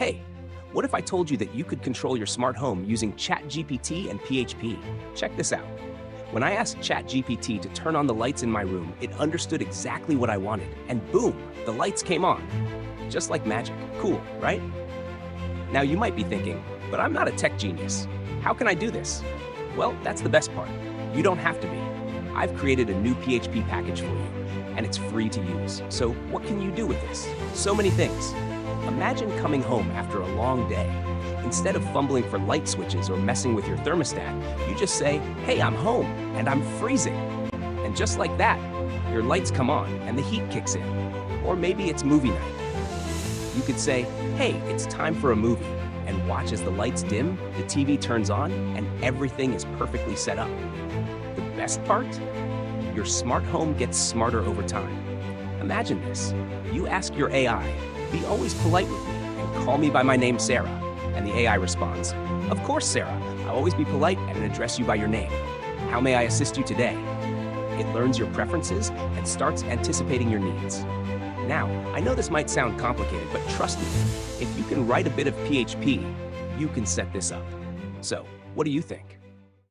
Hey, what if I told you that you could control your smart home using ChatGPT and PHP? Check this out. When I asked ChatGPT to turn on the lights in my room, it understood exactly what I wanted, and boom, the lights came on. Just like magic. Cool, right? Now you might be thinking, but I'm not a tech genius. How can I do this? Well, that's the best part. You don't have to be. I've created a new PHP package for you, and it's free to use. So what can you do with this? So many things. Imagine coming home after a long day. Instead of fumbling for light switches or messing with your thermostat, you just say, hey, I'm home, and I'm freezing. And just like that, your lights come on and the heat kicks in. Or maybe it's movie night. You could say, hey, it's time for a movie, and watch as the lights dim, the TV turns on, and everything is perfectly set up. The best part? Your smart home gets smarter over time. Imagine this. You ask your AI, be always polite with me and call me by my name, Sarah. And the AI responds, Of course, Sarah. I'll always be polite and address you by your name. How may I assist you today? It learns your preferences and starts anticipating your needs. Now, I know this might sound complicated, but trust me, if you can write a bit of PHP, you can set this up. So, what do you think?